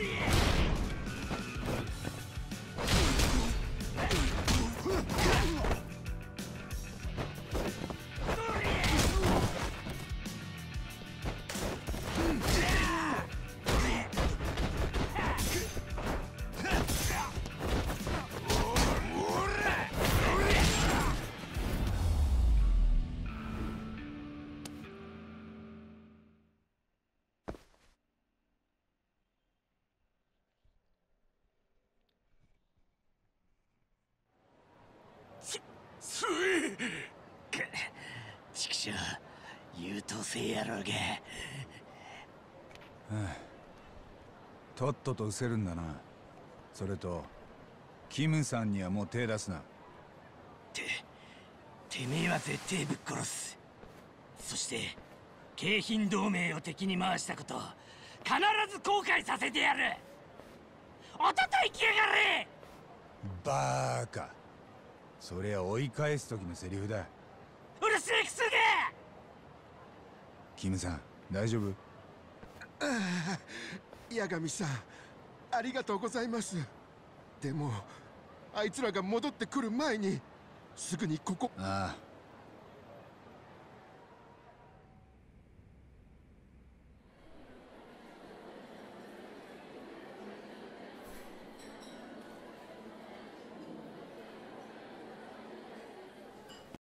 Yeah! すい。く畜生優等生野郎がとっとと失せるんだな。それとキムさんにはもう手出すな。ててめえは絶対ぶっ殺す。そして京浜同盟を敵に回したこと必ず後悔させてやる。おととい来やがれ。バーカそりゃ追い返す時のセリフだ。うるせえクソがキムさん大丈夫？八神さんありがとうございます。でもあいつらが戻ってくる前にすぐにここ。ああ